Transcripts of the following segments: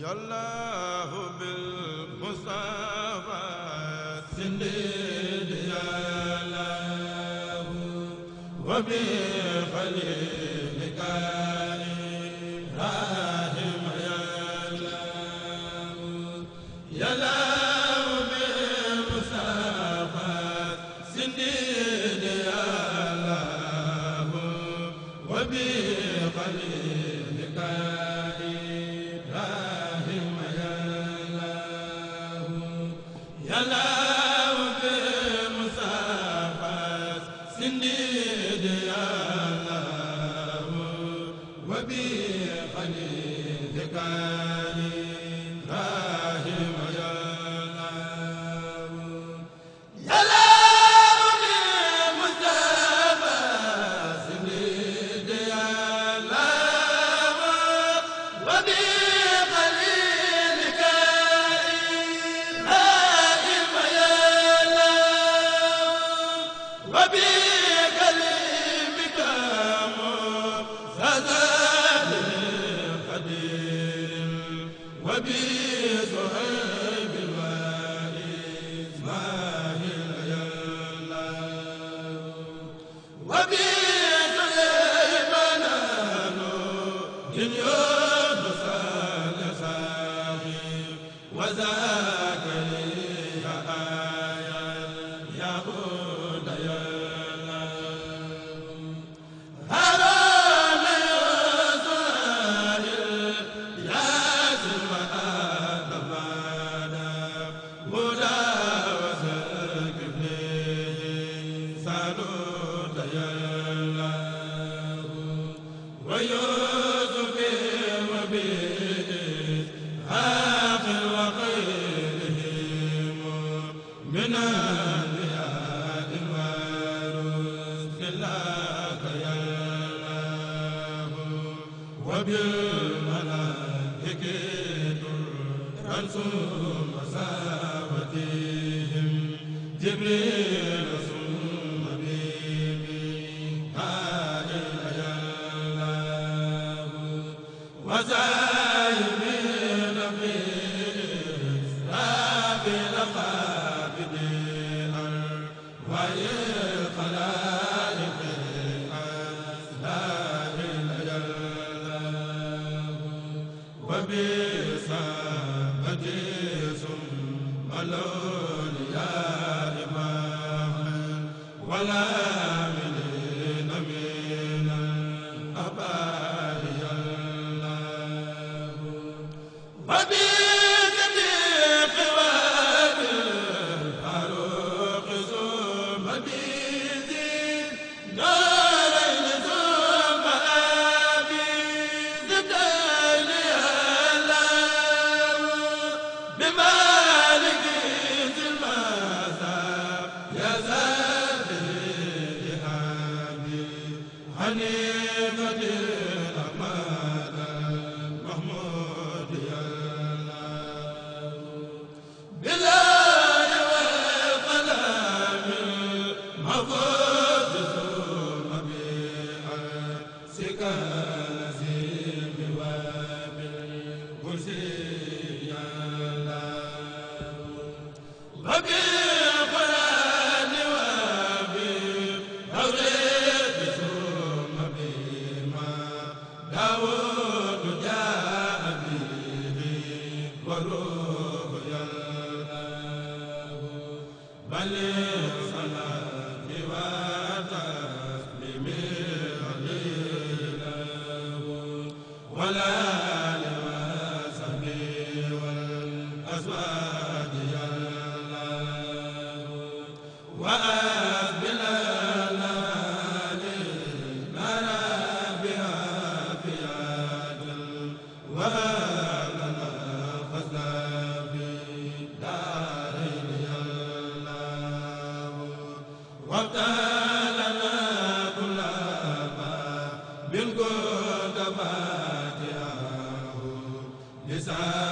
yàllaahu bil Mustafa sindid yàllaahu wa bi xalilika Amen. جلاله ويا Allah Again! sa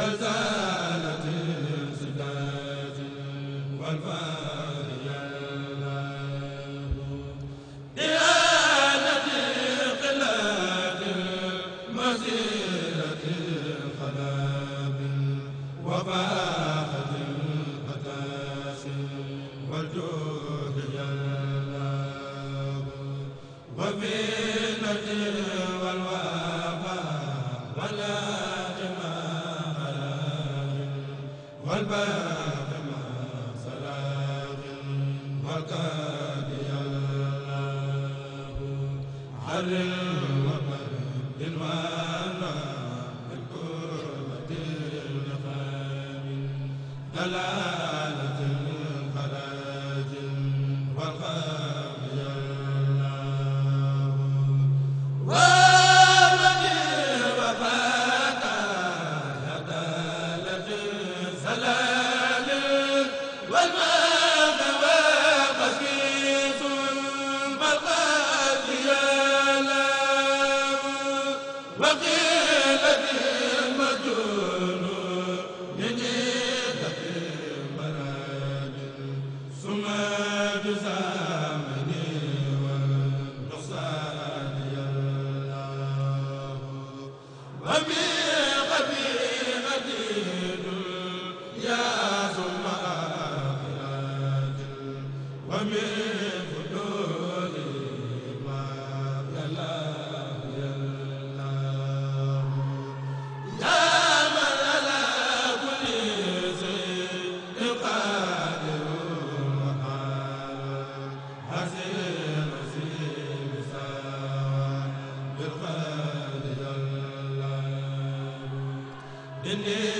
Hazar الباب Amen.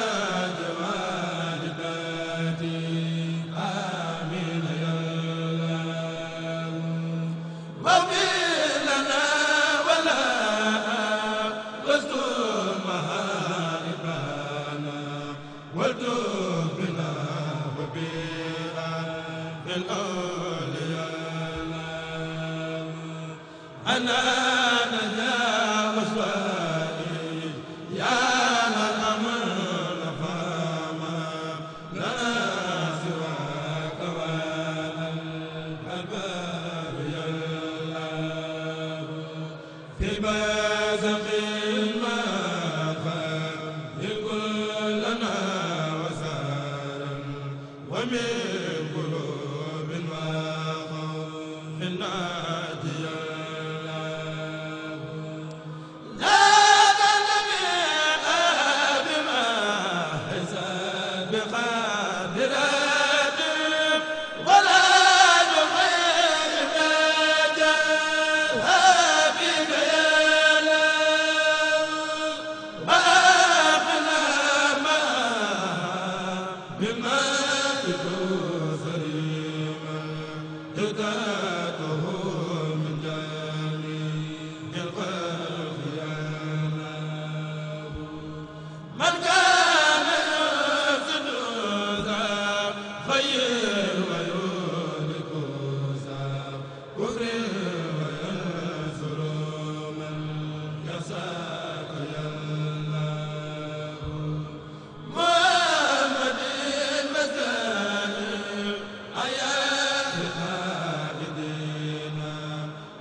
ما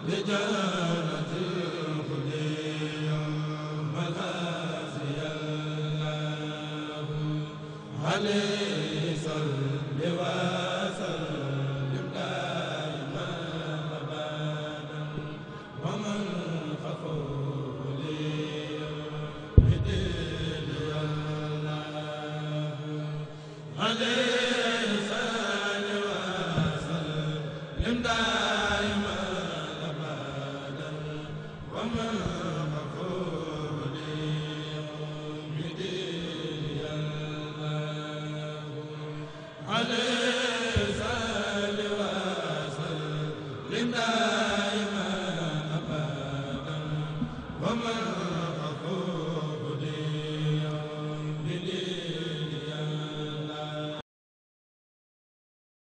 بجنة الخلد مغازي الله عليه صل وسلم دائما أبدا ومن خفوه لي بدل الله عليه صل وسلم دائما